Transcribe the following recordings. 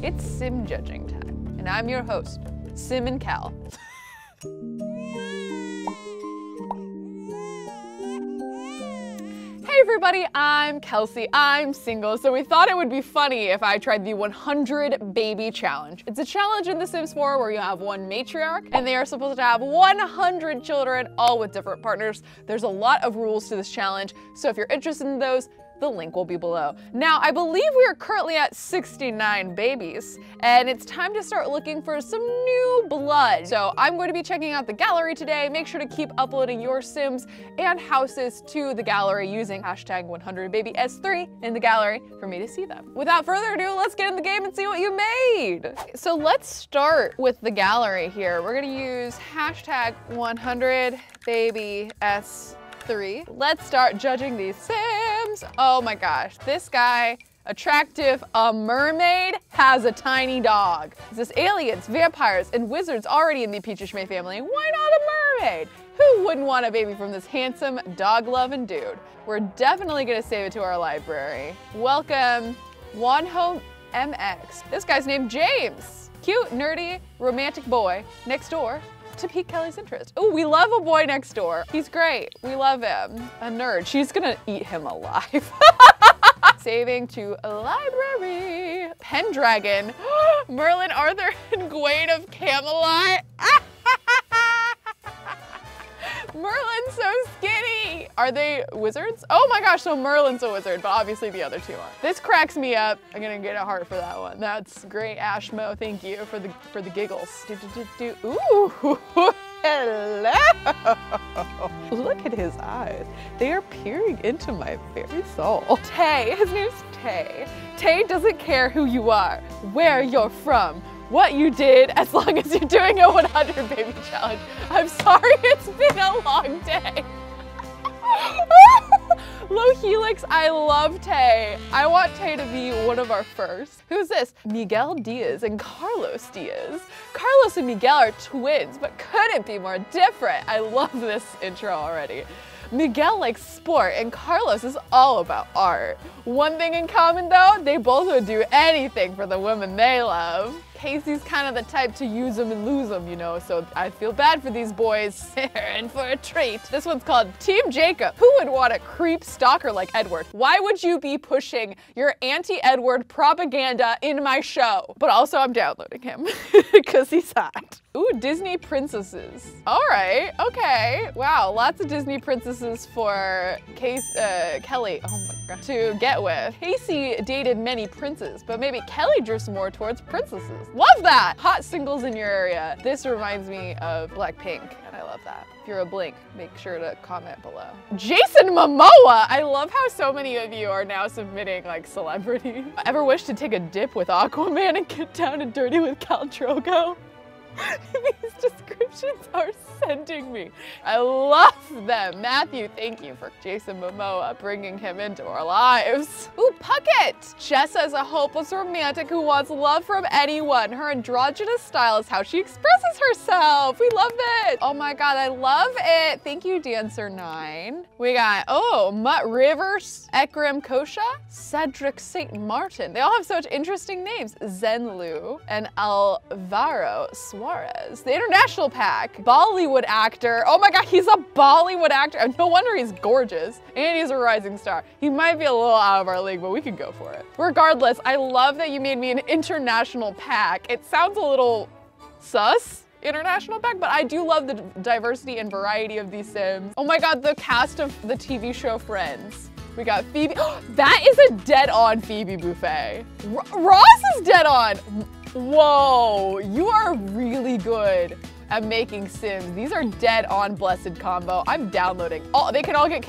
It's sim judging time, and I'm your host, Simon Cowell. Hey everybody, I'm Kelsey. I'm single, so we thought it would be funny if I tried the 100 baby challenge. It's a challenge in The Sims 4 where you have one matriarch and they are supposed to have 100 children, all with different partners. There's a lot of rules to this challenge, so if you're interested in those, the link will be below. Now, I believe we are currently at 69 babies, and it's time to start looking for some new blood. So I'm going to be checking out the gallery today. Make sure to keep uploading your Sims and houses to the gallery using hashtag 100babys3 in the gallery for me to see them. Without further ado, let's get in the game and see what you made. So let's start with the gallery here. We're gonna use hashtag 100babys three. Let's start judging these Sims. Oh my gosh, this guy, attractive, a mermaid, has a tiny dog. Is this aliens, vampires, and wizards already in the Impicciche family? Why not a mermaid? Who wouldn't want a baby from this handsome, dog-loving dude? We're definitely gonna save it to our library. Welcome, Wanho MX. This guy's named James. Cute, nerdy, romantic boy next door to pique Kelly's interest. Oh, we love a boy next door. He's great. We love him. A nerd. She's gonna eat him alive. Saving to a library. Pendragon. Merlin, Arthur, and Gawain of Camelot. Merlin's so skinny. Are they wizards? Oh my gosh, so Merlin's a wizard, but obviously the other two aren't. This cracks me up. I'm gonna get a heart for that one. That's great, Ashmo. Thank you for the for the giggles. Do, do, do, do. Ooh, hello. Look at his eyes. They are peering into my very soul. Tay, his name's Tay. Tay doesn't care who you are, where you're from, what you did as long as you're doing a 100 baby challenge. I'm sorry it's been a long day. Low Helix, I love Tay. I want Tay to be one of our first. Who's this? Miguel Diaz and Carlos Diaz. Carlos and Miguel are twins, but couldn't be more different. I love this intro already. Miguel likes sport and Carlos is all about art. One thing in common though, they both would do anything for the women they love. Casey's kind of the type to use them and lose them, you know, so I feel bad for these boys. and for a treat. This one's called Team Jacob. Who would want a creep stalker like Edward? Why would you be pushing your anti-Edward propaganda in my show? But also I'm downloading him because he's hot. Ooh, Disney princesses. All right, okay. Wow, lots of Disney princesses for Case, uh, Kelly, oh my God, to get with. Casey dated many princes, but maybe Kelly drifts more towards princesses. Love that! Hot singles in your area. This reminds me of Blackpink, and I love that. If you're a Blink, make sure to comment below. Jason Momoa! I love how so many of you are now submitting like celebrities. Ever wish to take a dip with Aquaman and get down and dirty with Khal Drogo? These descriptions are sending me. I love them. Matthew, thank you for Jason Momoa bringing him into our lives. Ooh, Puckett! Jessa is a hopeless romantic who wants love from anyone. Her androgynous style is how she expresses herself. We love it. Oh my God, I love it. Thank you, Dancer9. We got, oh, Mutt Rivers, Ekrim Kosha, Cedric St. Martin. They all have such interesting names. Zenlu and Alvaro Suarez. The international pack, Bollywood actor. Oh my God, he's a Bollywood actor. No wonder he's gorgeous. And he's a rising star. He might be a little out of our league, but we could go for it. Regardless, I love that you made me an international pack. It sounds a little sus, international pack, but I do love the diversity and variety of these Sims. Oh my God, the cast of the TV show Friends. We got Phoebe. that is a dead on Phoebe Buffay. R Ross is dead on. Whoa, you are really good at making Sims. These are dead on blessed combo. I'm downloading. Oh, they can all get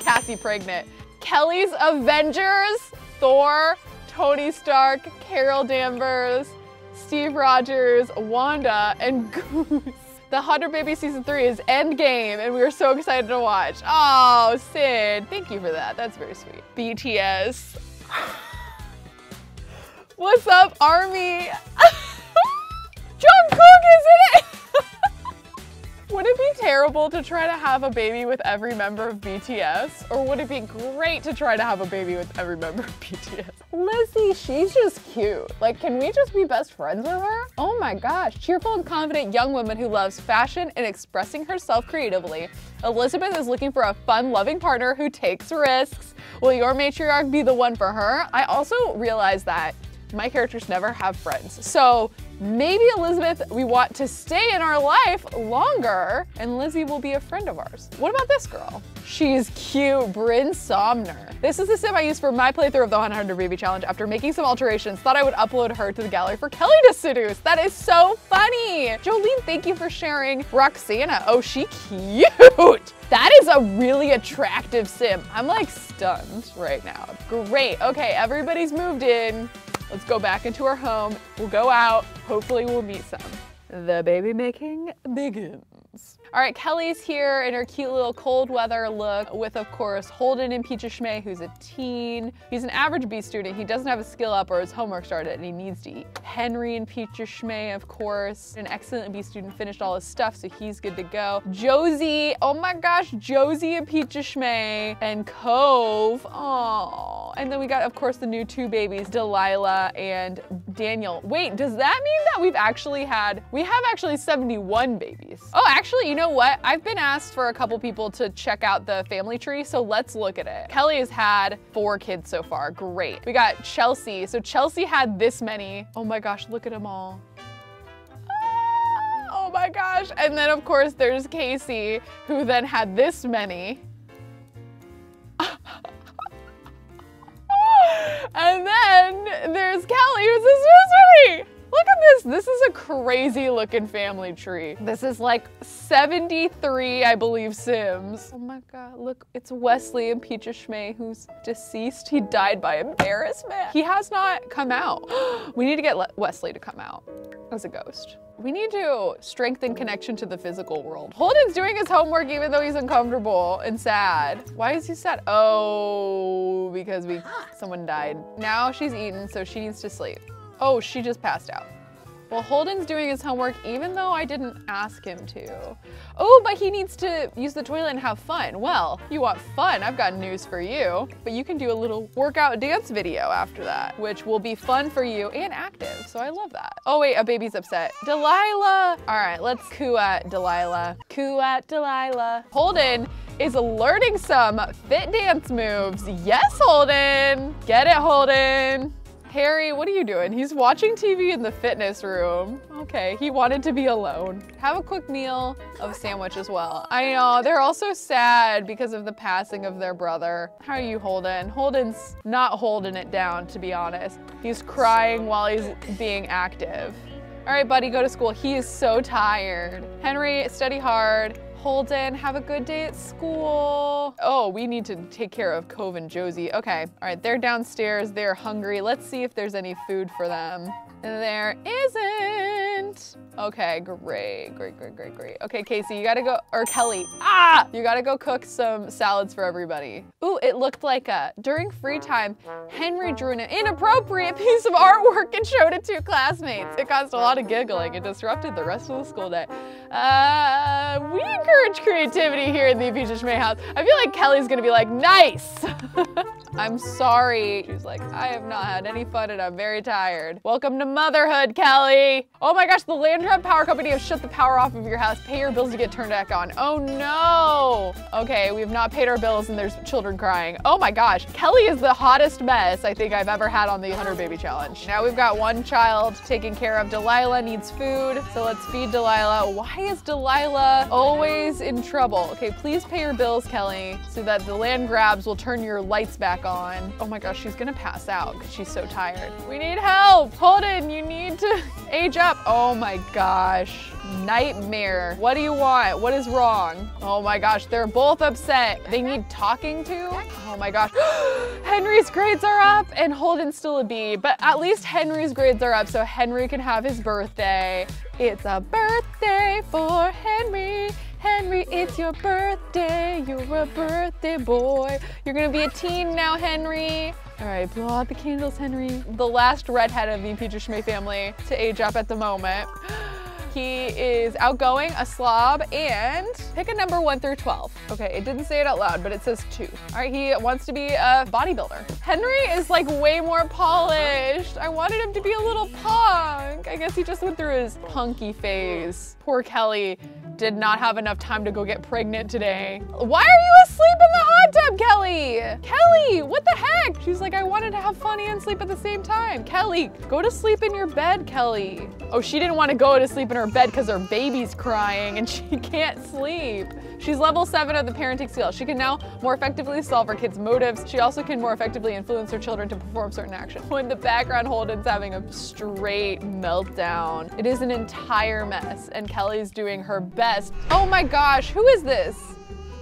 Cassie pregnant. Kelly's Avengers, Thor, Tony Stark, Carol Danvers, Steve Rogers, Wanda, and Goose. The 100 Baby Season 3 is Endgame, and we are so excited to watch. Oh, Sid, thank you for that. That's very sweet. BTS. What's up, Army? Jungkook is in it! Would it be terrible to try to have a baby with every member of BTS? Or would it be great to try to have a baby with every member of BTS? Lizzie, she's just cute. Like, can we just be best friends with her? Oh my gosh, cheerful and confident young woman who loves fashion and expressing herself creatively. Elizabeth is looking for a fun, loving partner who takes risks. Will your matriarch be the one for her? I also realized that my characters never have friends. So maybe Elizabeth, we want to stay in our life longer and Lizzie will be a friend of ours. What about this girl? She's cute, Bryn Somner. This is the sim I used for my playthrough of the 100 Baby Challenge after making some alterations. Thought I would upload her to the gallery for Kelly to seduce. That is so funny. Jolene, thank you for sharing. Roxana, oh, she cute. That is a really attractive sim. I'm like stunned right now. Great, okay, everybody's moved in. Let's go back into our home. We'll go out. Hopefully we'll meet some. The baby making begins. All right, Kelly's here in her cute little cold weather look with, of course, Holden Impicciche, who's a teen. He's an average B student. He doesn't have a skill up or his homework started and he needs to eat. Henry Impicciche, of course, an excellent B student, finished all his stuff, so he's good to go. Josie, oh my gosh, Josie Impicciche and Cove, oh. And then we got, of course, the new two babies, Delilah and Daniel. Wait, does that mean that we've actually had, we have actually 71 babies? Oh, actually, you know what? I've been asked for a couple people to check out the family tree, so let's look at it. Kelly has had four kids so far, great. We got Chelsea, so Chelsea had this many. Oh my gosh, look at them all ah, oh my gosh. And then of course there's Casey who then had this many. And then there's Kelly, who's this many. Look at this. This is a crazy looking family tree. This is like 73, I believe, Sims. Oh my God, look, it's Wesley Impicciche who's deceased. He died by embarrassment. He has not come out. we need to get Le Wesley to come out as a ghost. We need to strengthen connection to the physical world. Holden's doing his homework even though he's uncomfortable and sad. Why is he sad? Oh, because we someone died. Now she's eaten, so she needs to sleep. Oh, she just passed out. Well, Holden's doing his homework even though I didn't ask him to. Oh, but he needs to use the toilet and have fun. Well, you want fun, I've got news for you. But you can do a little workout dance video after that, which will be fun for you and active, so I love that. Oh wait, a baby's upset. Delilah! All right, let's coo at Delilah. Coo at Delilah. Holden is learning some fit dance moves. Yes, Holden! Get it, Holden! Harry, what are you doing? He's watching TV in the fitness room. Okay, he wanted to be alone. Have a quick meal of a sandwich as well. I know, they're also sad because of the passing of their brother. How are you, Holden? Holden's not holding it down, to be honest. He's crying while he's being active. All right, buddy, go to school. He is so tired. Henry, study hard. Holden, have a good day at school. Oh, we need to take care of Cove and Josie. Okay, all right, they're downstairs, they're hungry. Let's see if there's any food for them. There isn't. Okay, great, great, great, great, great. Okay, Casey, you gotta go, or Kelly, ah! You gotta go cook some salads for everybody. Ooh, it looked like a, during free time, Henry drew an inappropriate piece of artwork and showed it to classmates. It caused a lot of giggling and disrupted the rest of the school day. Uh, we encourage creativity here in the Impicciche house. I feel like Kelly's gonna be like, nice. I'm sorry. She's like, I have not had any fun and I'm very tired. Welcome to motherhood, Kelly. Oh my gosh, the Landgraab Power Company has shut the power off of your house. Pay your bills to get turned back on. Oh no. Okay, we have not paid our bills and there's children crying. Oh my gosh, Kelly is the hottest mess I think I've ever had on the 100 Baby Challenge. Now we've got one child taken care of. Delilah needs food, so let's feed Delilah. Why is Delilah always in trouble? Okay, please pay your bills, Kelly, so that the Landgraabs will turn your lights back on. Oh my gosh, she's gonna pass out because she's so tired. We need help. You need to age up. Oh my gosh. Nightmare. What do you want? What is wrong? Oh my gosh, they're both upset. They need talking to? Oh my gosh. Henry's grades are up and Holden's still a B, but at least Henry's grades are up so Henry can have his birthday. It's a birthday for Henry. Henry, it's your birthday. You're a birthday boy. You're gonna be a teen now, Henry. All right, blow out the candles, Henry. The last redhead of the Impicciche family to age up at the moment. He is outgoing, a slob, and pick a number one through 12. Okay, it didn't say it out loud, but it says two. All right, he wants to be a bodybuilder. Henry is like way more polished. I wanted him to be a little punk. I guess he just went through his punky phase. Poor Kelly did not have enough time to go get pregnant today. Why are you asleep in the hot tub, Kelly? Kelly, what the heck? She's like, I wanted to have fun and sleep at the same time. Kelly, go to sleep in your bed, Kelly. Oh, she didn't want to go to sleep in her bed because her baby's crying and she can't sleep. She's level seven of the parenting skill. She can now more effectively solve her kids' motives. She also can more effectively influence her children to perform certain actions. When the background, Holden's having a straight meltdown. It is an entire mess and Kelly's doing her best. Oh my gosh, who is this?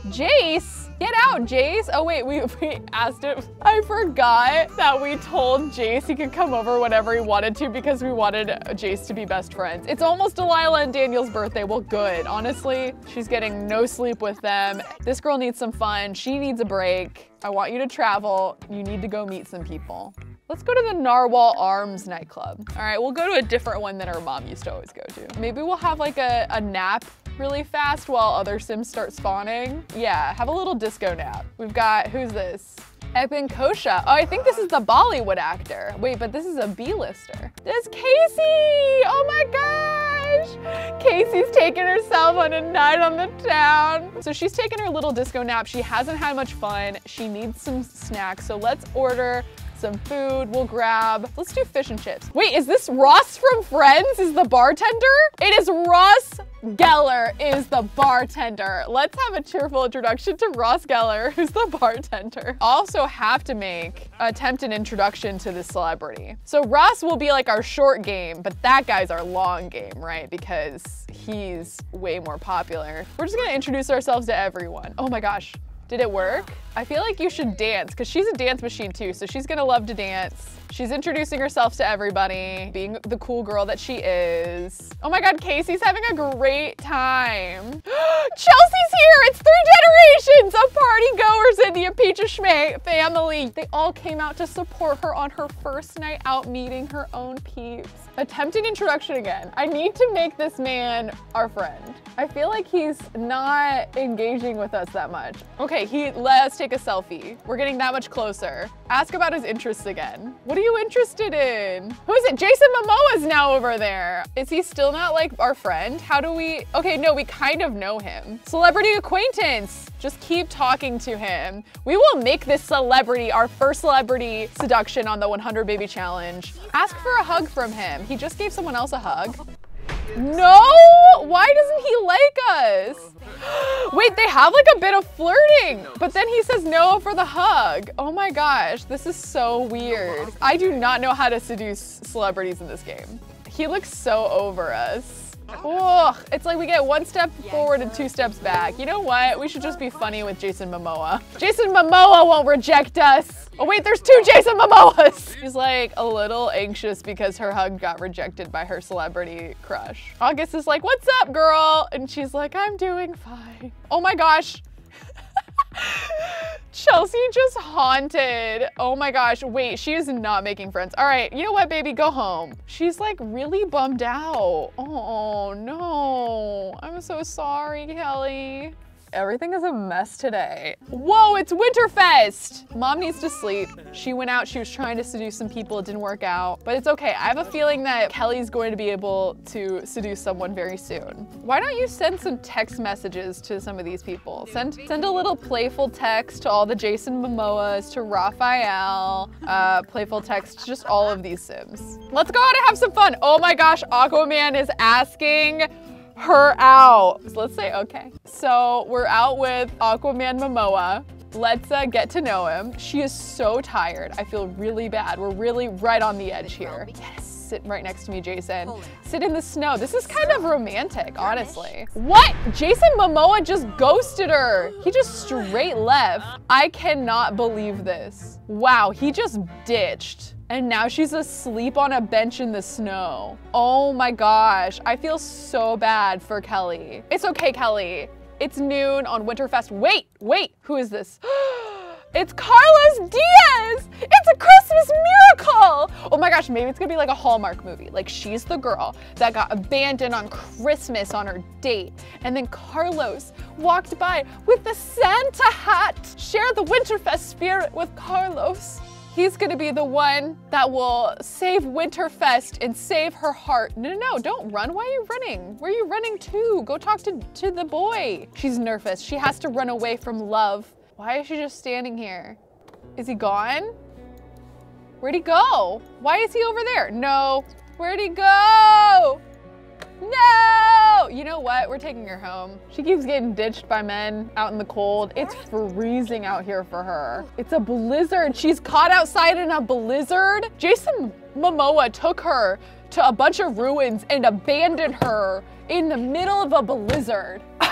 Jace? Get out, Jace. Oh wait, we, we asked him. I forgot that we told Jace he could come over whenever he wanted to because we wanted Jace to be best friends. It's almost Delilah and Daniel's birthday. Well, good. Honestly, she's getting no sleep with them. This girl needs some fun. She needs a break. I want you to travel. You need to go meet some people. Let's go to the Narwhal Arms nightclub. All right, we'll go to a different one than our mom used to always go to. Maybe we'll have like a, a nap really fast while other Sims start spawning. Yeah, have a little disco nap. We've got, who's this? Evan Kosha. Oh, I think this is the Bollywood actor. Wait, but this is a B-lister. This Casey! Oh my gosh! Casey's taking herself on a night on the town. So she's taking her little disco nap. She hasn't had much fun. She needs some snacks. So let's order some food. We'll grab, let's do fish and chips. Wait, is this Ross from Friends is the bartender? It is Ross Geller is the bartender. Let's have a cheerful introduction to Ross Geller, who's the bartender. Also have to make, attempt an introduction to this celebrity. So Ross will be like our short game, but that guy's our long game, right? Because he's way more popular. We're just gonna introduce ourselves to everyone. Oh my gosh, did it work? I feel like you should dance because she's a dance machine too, so she's gonna love to dance. She's introducing herself to everybody, being the cool girl that she is. Oh my God, Casey's having a great time. Chelsea's here, it's three generations of party goers in the Impicciche family. They all came out to support her on her first night out meeting her own peeps. Attempting introduction again. I need to make this man our friend. I feel like he's not engaging with us that much. Okay, he let's take a selfie. We're getting that much closer. Ask about his interests again. What are you interested in? Who is it? Jason Momoa is now over there. Is he still not like our friend? How do we, okay, no, we kind of know him. Celebrity acquaintance. Just keep talking to him. We will make this celebrity our first celebrity seduction on the 100 Baby Challenge. Ask for a hug from him. He just gave someone else a hug. No! Why doesn't he like us? Wait, they have like a bit of flirting, but then he says no for the hug. Oh my gosh, this is so weird. I do not know how to seduce celebrities in this game. He looks so over us. Ugh, it's like we get one step forward and two steps back. You know what? We should just be funny with Jason Momoa. Jason Momoa won't reject us. Oh wait, there's two Jason Momoas. She's like a little anxious because her hug got rejected by her celebrity crush. August is like, what's up, girl? And she's like, I'm doing fine. Oh my gosh. Chelsea just haunted. Oh my gosh, wait, she is not making friends. All right, you know what, baby, go home. She's like really bummed out. Oh no, I'm so sorry, Kelly. Everything is a mess today. Whoa, it's Winterfest! Mom needs to sleep. She went out, she was trying to seduce some people, it didn't work out. But it's okay, I have a feeling that Kelly's going to be able to seduce someone very soon. Why don't you send some text messages to some of these people? Send, send a little playful text to all the Jason Momoas, to Raphael, uh, playful text just all of these Sims. Let's go out and have some fun. Oh my gosh, Aquaman is asking her out. So let's say okay. So we're out with Aquaman Momoa. Let's uh, get to know him. She is so tired. I feel really bad. We're really right on the edge here. Yes, sit right next to me, Jason. Sit in the snow. This is kind of romantic, honestly. What? Jason Momoa just ghosted her. He just straight left. I cannot believe this. Wow, he just ditched. And now she's asleep on a bench in the snow. Oh my gosh, I feel so bad for Kelly. It's okay, Kelly. It's noon on Winterfest. Wait, wait, who is this? It's Carlos Diaz! It's a Christmas miracle! Oh my gosh, maybe it's gonna be like a Hallmark movie. Like she's the girl that got abandoned on Christmas on her date. And then Carlos walked by with the Santa hat. Share the Winterfest spirit with Carlos. He's gonna be the one that will save Winterfest and save her heart. No, no, no, don't run. Why are you running? Where are you running to? Go talk to, to the boy. She's nervous. She has to run away from love. Why is she just standing here? Is he gone? Where'd he go? Why is he over there? No. Where'd he go? No! Oh, you know what? We're taking her home. She keeps getting ditched by men out in the cold. It's freezing out here for her. It's a blizzard. She's caught outside in a blizzard. Jason Momoa took her to a bunch of ruins and abandoned her in the middle of a blizzard.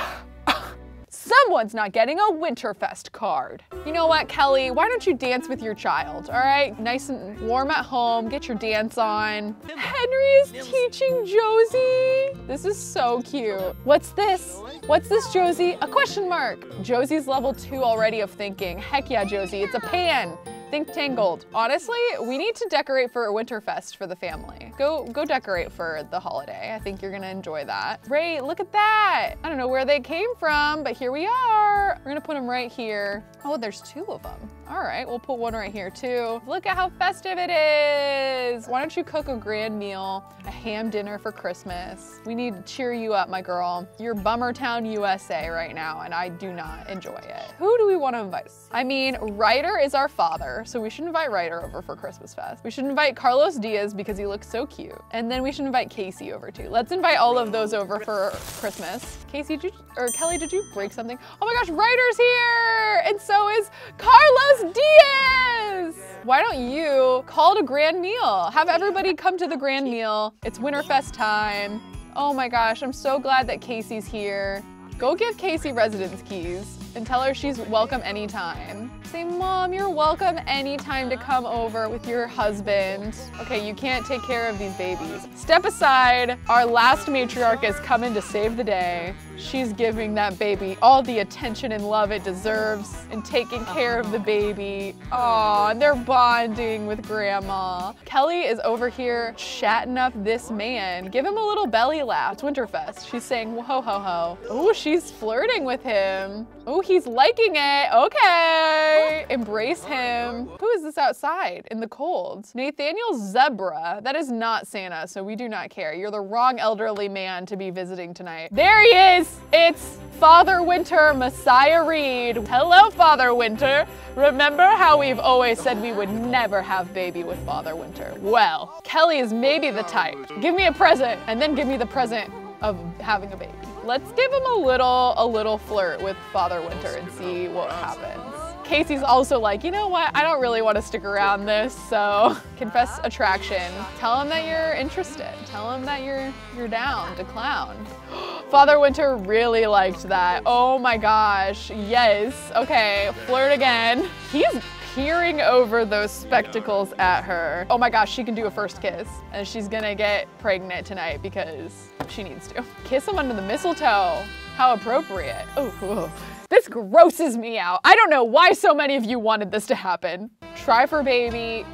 Someone's not getting a Winterfest card. You know what, Kelly? Why don't you dance with your child, all right? Nice and warm at home, get your dance on. Henry is teaching Josie. This is so cute. What's this? What's this, Josie? A question mark. Josie's level two already of thinking. Heck yeah, Josie, it's a pan. Think Tangled. Honestly, we need to decorate for a Winterfest for the family. Go go decorate for the holiday. I think you're gonna enjoy that. Ray, look at that. I don't know where they came from, but here we are. We're gonna put them right here. Oh, there's two of them. All right, we'll put one right here too. Look at how festive it is. Why don't you cook a grand meal, a ham dinner for Christmas? We need to cheer you up, my girl. You're Bummertown, USA right now, and I do not enjoy it. Who do we want to invite? I mean, Ryder is our father, so we should invite Ryder over for Christmas Fest. We should invite Carlos Diaz because he looks so cute. And then we should invite Casey over too. Let's invite all of those over for Christmas. Casey, did you, or Kelly, did you break something? Oh my gosh, Ryder's here! And so is Carlos Diaz! Why don't you call it a grand meal? Have everybody come to the grand meal. It's Winterfest time. Oh my gosh, I'm so glad that Casey's here. Go give Casey residence keys and tell her she's welcome anytime. Say, Mom, you're welcome anytime to come over with your husband. Okay, you can't take care of these babies. Step aside. Our last matriarch is coming to save the day. She's giving that baby all the attention and love it deserves and taking care of the baby. Aw, they're bonding with grandma. Kelly is over here chatting up this man. Give him a little belly laugh. It's Winterfest. She's saying ho ho ho. Oh, she's flirting with him. Oh, he's liking it. Okay. Embrace him. Who is this outside in the cold? Nathaniel Zebra. That is not Santa, so we do not care. You're the wrong elderly man to be visiting tonight. There he is. It's Father Winter Messiah Reed. Hello, Father Winter. Remember how we've always said we would never have baby with Father Winter? Well, Kelly is maybe the type. Give me a present and then give me the present of having a baby. Let's give him a little, a little flirt with Father Winter and see what happens. Casey's also like, you know what? I don't really want to stick around this, so confess attraction. Tell him that you're interested. Tell him that you're you're down to clown. Father Winter really liked that. Oh my gosh. Yes. Okay, flirt again. He's peering over those spectacles at her. Oh my gosh, she can do a first kiss. And she's gonna get pregnant tonight because she needs to. Kiss him under the mistletoe. How appropriate. Oh, whoa. This grosses me out. I don't know why so many of you wanted this to happen. Try for baby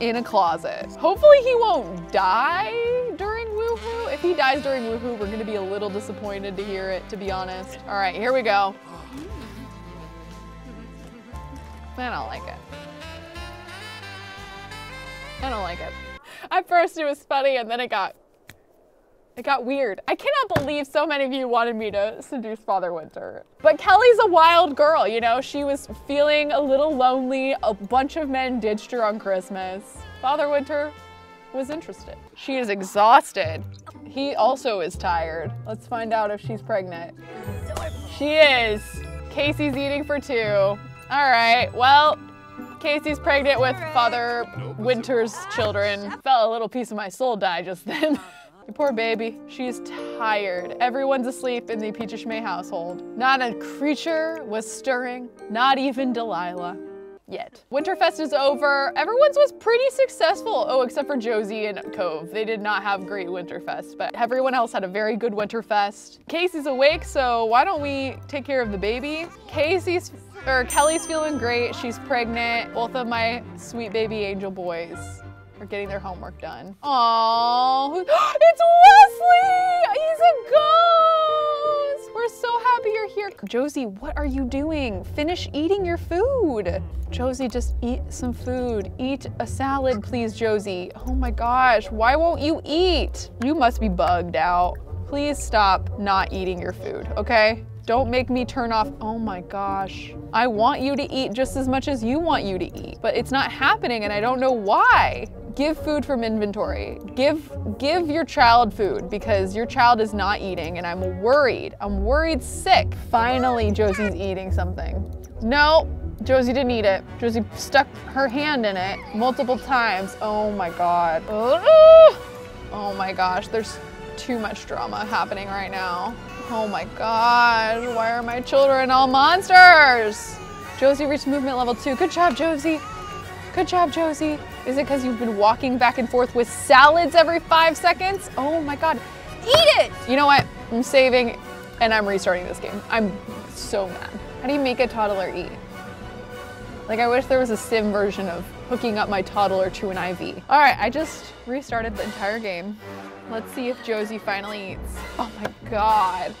in a closet. Hopefully he won't die during woohoo. If he dies during woohoo, we're gonna be a little disappointed to hear it, to be honest. All right, here we go. I don't like it. I don't like it. At first it was funny and then it got it got weird. I cannot believe so many of you wanted me to seduce Father Winter. But Kelly's a wild girl, you know? She was feeling a little lonely. A bunch of men ditched her on Christmas. Father Winter was interested. She is exhausted. He also is tired. Let's find out if she's pregnant. She is. Casey's eating for two. All right, well, Casey's pregnant with Father Winter's children. Felt a little piece of my soul die just then. poor baby. She's tired. Everyone's asleep in the Impicciche household. Not a creature was stirring, not even Delilah. Yet. Winterfest is over. Everyone's was pretty successful. Oh, except for Josie and Cove. They did not have great Winterfest, but everyone else had a very good Winterfest. Casey's awake, so why don't we take care of the baby? Casey's, or Kelly's feeling great. She's pregnant. Both of my sweet baby angel boys are getting their homework done. Aww, it's Wesley! He's a ghost! We're so happy you're here. Josie, what are you doing? Finish eating your food. Josie, just eat some food. Eat a salad, please, Josie. Oh my gosh, why won't you eat? You must be bugged out. Please stop not eating your food, okay? Don't make me turn off. Oh my gosh. I want you to eat just as much as you want you to eat, but it's not happening and I don't know why. Give food from inventory. Give, give your child food because your child is not eating and I'm worried. I'm worried sick. Finally, Josie's eating something. No, Josie didn't eat it. Josie stuck her hand in it multiple times. Oh my God. Oh my gosh, there's too much drama happening right now. Oh my god, why are my children all monsters? Josie reached movement level two. Good job, Josie. Good job, Josie. Is it because you've been walking back and forth with salads every five seconds? Oh my god, eat it! You know what? I'm saving and I'm restarting this game. I'm so mad. How do you make a toddler eat? Like I wish there was a sim version of hooking up my toddler to an IV. All right, I just restarted the entire game. Let's see if Josie finally eats. Oh my God.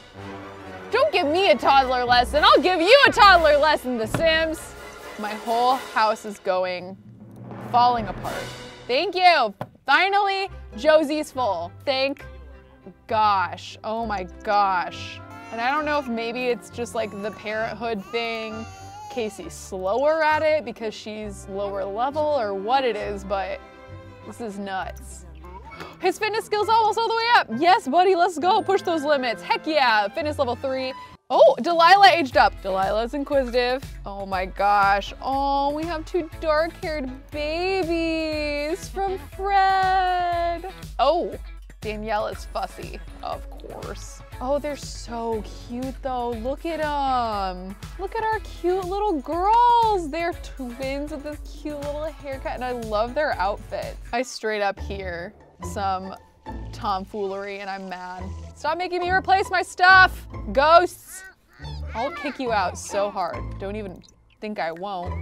Don't give me a toddler lesson. I'll give you a toddler lesson, The Sims. My whole house is going, falling apart. Thank you. Finally, Josie's full. Thank gosh. Oh my gosh. And I don't know if maybe it's just like the parenthood thing. Casey's slower at it because she's lower level or what it is, but this is nuts. His fitness skills almost all the way up. Yes, buddy, let's go. Push those limits. Heck yeah. Fitness level three. Oh, Delilah aged up. Delilah's inquisitive. Oh my gosh. Oh, we have two dark-haired babies from Fred. Oh, Danielle is fussy, of course. Oh, they're so cute though. Look at them. Look at our cute little girls. They're twins with this cute little haircut and I love their outfits. I straight up hear some tomfoolery and I'm mad. Stop making me replace my stuff, ghosts. I'll kick you out so hard. Don't even think I won't.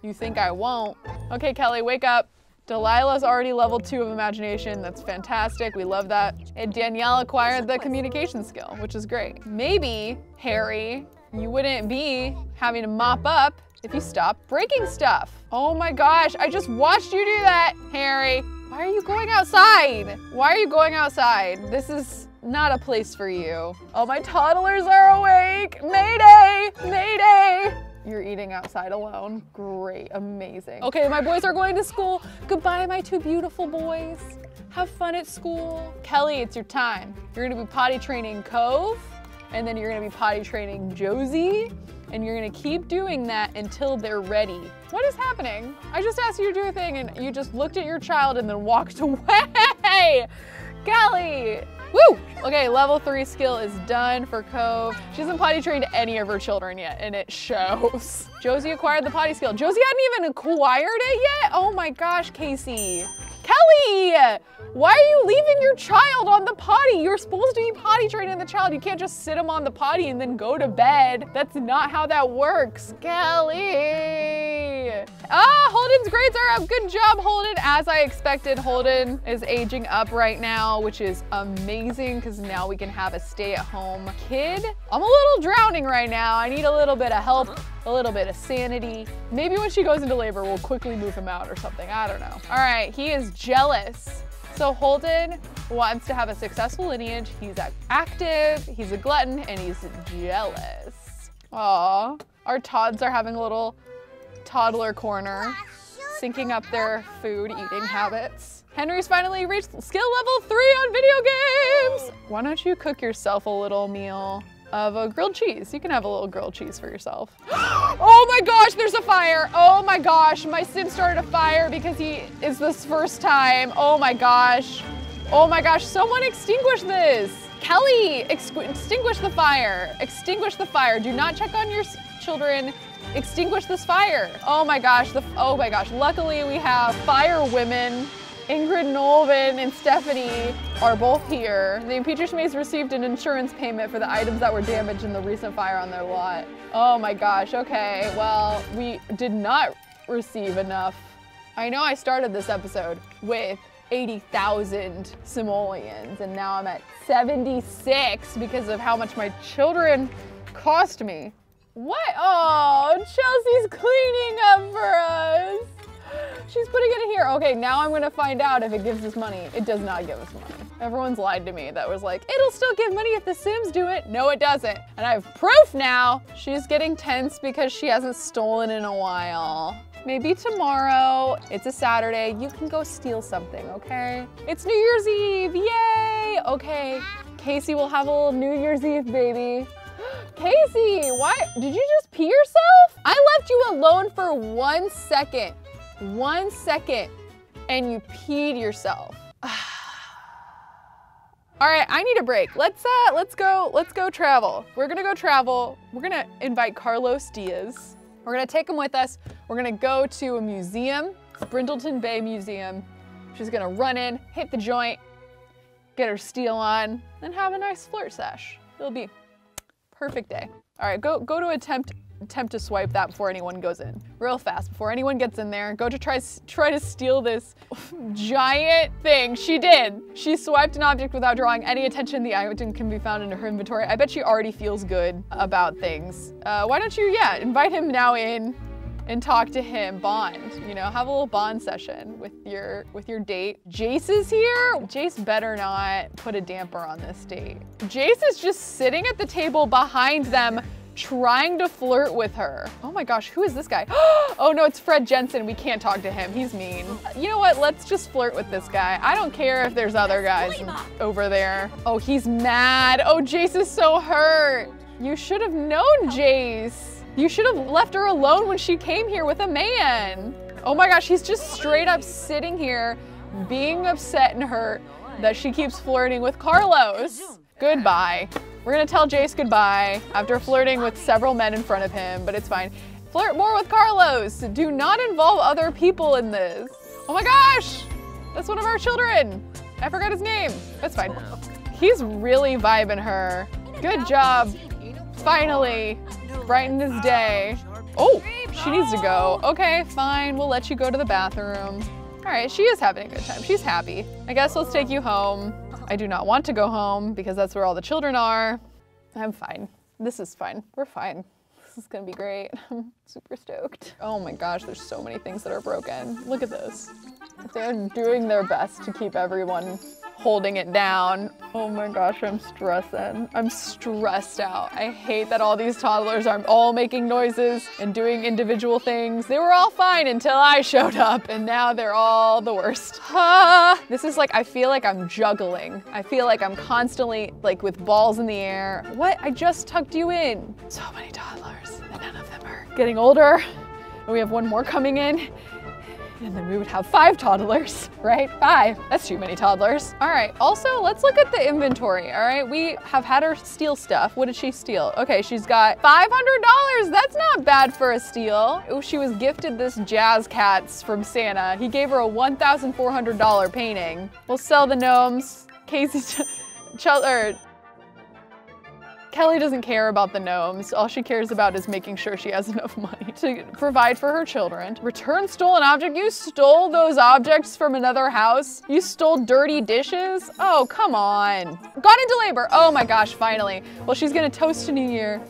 You think I won't. Okay, Kelly, wake up. Delilah's already level two of imagination. That's fantastic. We love that. And Danielle acquired the communication skill, which is great. Maybe, Harry, you wouldn't be having to mop up if you stopped breaking stuff. Oh my gosh, I just watched you do that, Harry. Why are you going outside? Why are you going outside? This is not a place for you. Oh, my toddlers are awake. Mayday, mayday. You're eating outside alone. Great, amazing. Okay, my boys are going to school. Goodbye, my two beautiful boys. Have fun at school. Kelly, it's your time. You're gonna be potty training Cove, and then you're gonna be potty training Josie, and you're gonna keep doing that until they're ready. What is happening? I just asked you to do a thing and you just looked at your child and then walked away. Kelly, Woo! Okay, level three skill is done for Cove. She hasn't potty trained any of her children yet, and it shows. Josie acquired the potty skill. Josie hadn't even acquired it yet? Oh my gosh, Casey. Kelly! Why are you leaving your child on the potty? You're supposed to be potty training the child. You can't just sit him on the potty and then go to bed. That's not how that works. Kelly! Ah, Holden's grades are up. Good job, Holden. As I expected, Holden is aging up right now, which is amazing because now we can have a stay-at-home kid. I'm a little drowning right now. I need a little bit of help a little bit of sanity. Maybe when she goes into labor, we'll quickly move him out or something. I don't know. All right, he is jealous. So Holden wants to have a successful lineage. He's active, he's a glutton, and he's jealous. Aw, our Todds are having a little toddler corner, syncing up their food eating habits. Henry's finally reached skill level three on video games. Why don't you cook yourself a little meal? of a grilled cheese. You can have a little grilled cheese for yourself. oh my gosh, there's a fire. Oh my gosh, my sim started a fire because he is this first time. Oh my gosh. Oh my gosh, someone extinguish this. Kelly, extinguish the fire. Extinguish the fire. Do not check on your children extinguish this fire. Oh my gosh, the, oh my gosh. Luckily we have fire women. Ingrid Nolvin and Stephanie are both here. The Impicciches received an insurance payment for the items that were damaged in the recent fire on their lot. Oh my gosh, okay. Well, we did not receive enough. I know I started this episode with 80,000 simoleons and now I'm at 76 because of how much my children cost me. What? Oh, Chelsea's cleaning up for us. She's putting it in here. Okay, now I'm gonna find out if it gives us money. It does not give us money. Everyone's lied to me that was like, it'll still give money if the Sims do it. No, it doesn't. And I have proof now. She's getting tense because she hasn't stolen in a while. Maybe tomorrow, it's a Saturday, you can go steal something, okay? It's New Year's Eve, yay! Okay, Casey will have a little New Year's Eve baby. Casey, why, did you just pee yourself? I left you alone for one second, one second, and you peed yourself. All right, I need a break. Let's uh, let's go, let's go travel. We're gonna go travel. We're gonna invite Carlos Diaz. We're gonna take him with us. We're gonna go to a museum, Brindleton Bay Museum. She's gonna run in, hit the joint, get her steal on, and have a nice flirt sesh. It'll be perfect day. All right, go go to attempt attempt to swipe that before anyone goes in. Real fast, before anyone gets in there. Go to try, try to steal this giant thing. She did. She swiped an object without drawing any attention. The item can be found in her inventory. I bet she already feels good about things. Uh, why don't you, yeah, invite him now in and talk to him, bond, you know, have a little bond session with your with your date. Jace is here. Jace better not put a damper on this date. Jace is just sitting at the table behind them trying to flirt with her. Oh my gosh, who is this guy? oh no, it's Fred Jensen. We can't talk to him. He's mean. You know what? Let's just flirt with this guy. I don't care if there's other guys over there. Oh, he's mad. Oh, Jace is so hurt. You should have known, Jace. You should have left her alone when she came here with a man. Oh my gosh, he's just straight up sitting here being upset and hurt that she keeps flirting with Carlos. Goodbye. We're gonna tell Jace goodbye after flirting with several men in front of him, but it's fine. Flirt more with Carlos. Do not involve other people in this. Oh my gosh, that's one of our children. I forgot his name. That's fine. He's really vibing her. Good job. Finally, brightened his day. Oh, she needs to go. Okay, fine, we'll let you go to the bathroom. All right, she is having a good time. She's happy. I guess let's take you home. I do not want to go home because that's where all the children are. I'm fine. This is fine. We're fine. This is gonna be great. I'm super stoked. Oh my gosh, there's so many things that are broken. Look at this. They're doing their best to keep everyone holding it down. Oh my gosh, I'm stressing. I'm stressed out. I hate that all these toddlers are all making noises and doing individual things. They were all fine until I showed up and now they're all the worst. Ah, this is like, I feel like I'm juggling. I feel like I'm constantly like with balls in the air. What? I just tucked you in. So many toddlers and none of them are getting older. And we have one more coming in and then we would have five toddlers, right? Five. That's too many toddlers. All right. Also, let's look at the inventory. All right. We have had her steal stuff. What did she steal? Okay, she's got $500. That's not bad for a steal. Oh, she was gifted this jazz cats from Santa. He gave her a $1,400 painting. We'll sell the gnomes. Casey, Ch or Kelly doesn't care about the gnomes. All she cares about is making sure she has enough money to provide for her children. Return stolen object? You stole those objects from another house? You stole dirty dishes? Oh, come on. Got into labor. Oh my gosh, finally. Well, she's gonna toast a new year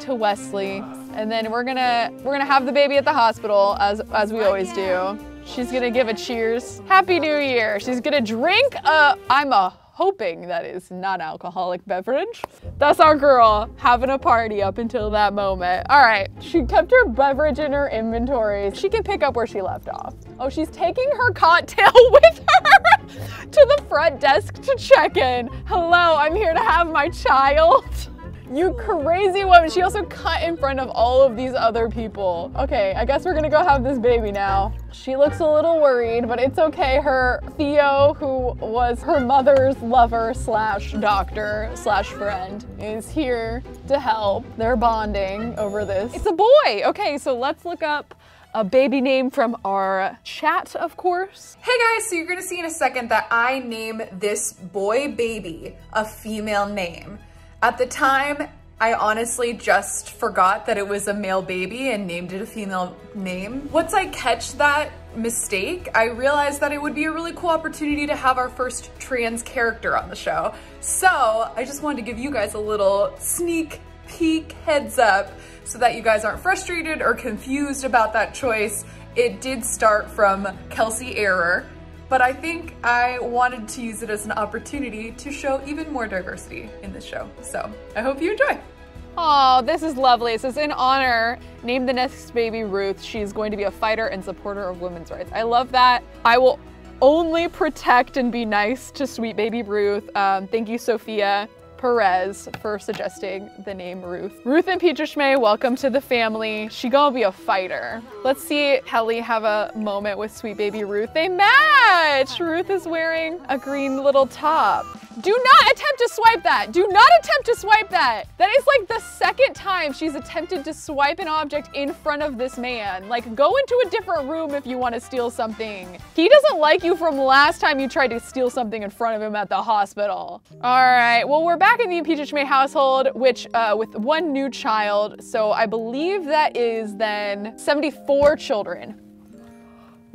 to Wesley. And then we're gonna we're gonna have the baby at the hospital as as we always do. She's gonna give a cheers. Happy New Year. She's gonna drink a I'm a hoping that is non-alcoholic beverage. That's our girl having a party up until that moment. All right, she kept her beverage in her inventory. She can pick up where she left off. Oh, she's taking her cocktail with her to the front desk to check in. Hello, I'm here to have my child. You crazy woman. She also cut in front of all of these other people. Okay, I guess we're gonna go have this baby now. She looks a little worried, but it's okay. Her Theo, who was her mother's lover slash doctor slash friend, is here to help. They're bonding over this. It's a boy. Okay, so let's look up a baby name from our chat, of course. Hey guys, so you're gonna see in a second that I name this boy baby a female name. At the time, I honestly just forgot that it was a male baby and named it a female name. Once I catch that mistake, I realized that it would be a really cool opportunity to have our first trans character on the show. So I just wanted to give you guys a little sneak peek heads up so that you guys aren't frustrated or confused about that choice. It did start from Kelsey Error, but I think I wanted to use it as an opportunity to show even more diversity in this show. So I hope you enjoy. Oh, this is lovely. It says, in honor, name the next baby Ruth. She's going to be a fighter and supporter of women's rights. I love that. I will only protect and be nice to sweet baby Ruth. Um, thank you, Sophia. Perez for suggesting the name Ruth. Ruth and Peter welcome to the family. She gonna be a fighter. Let's see Kelly have a moment with sweet baby Ruth. They match! Ruth is wearing a green little top. Do not attempt to swipe that. Do not attempt to swipe that. That is like the second time she's attempted to swipe an object in front of this man. Like go into a different room if you want to steal something. He doesn't like you from last time you tried to steal something in front of him at the hospital. All right, well, we're back in the Impicciche household, which uh, with one new child. So I believe that is then 74 children.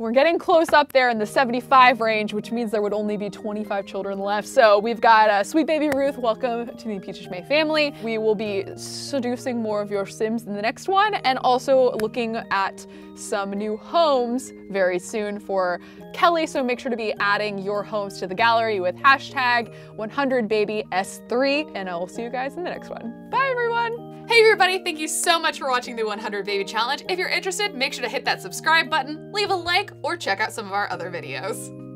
We're getting close up there in the 75 range, which means there would only be 25 children left. So we've got uh, sweet baby Ruth, welcome to the Impicciche family. We will be seducing more of your Sims in the next one and also looking at some new homes very soon for Kelly. So make sure to be adding your homes to the gallery with hashtag 100baby.s3 and I will see you guys in the next one. Bye everyone. Hey everybody, thank you so much for watching the 100 Baby Challenge. If you're interested, make sure to hit that subscribe button, leave a like, or check out some of our other videos.